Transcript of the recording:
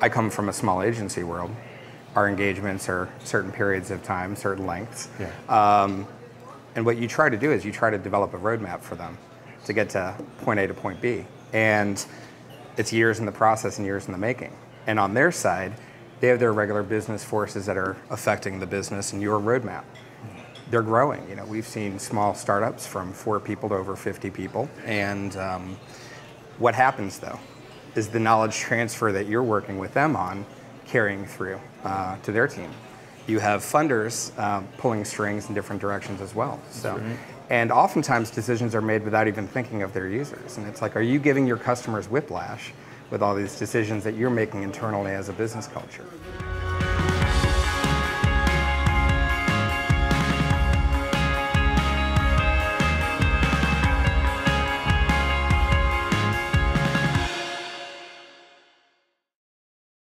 I come from a small agency world. Our engagements are certain periods of time, certain lengths. Yeah. Um, and what you try to do is you try to develop a roadmap for them to get to point A to point B. And it's years in the process and years in the making. And on their side, they have their regular business forces that are affecting the business and your roadmap. They're growing. You know, we've seen small startups from four people to over 50 people. And um, what happens though is the knowledge transfer that you're working with them on carrying through uh, to their team. You have funders uh, pulling strings in different directions as well. So, right. and oftentimes decisions are made without even thinking of their users. And it's like, are you giving your customers whiplash with all these decisions that you're making internally as a business culture?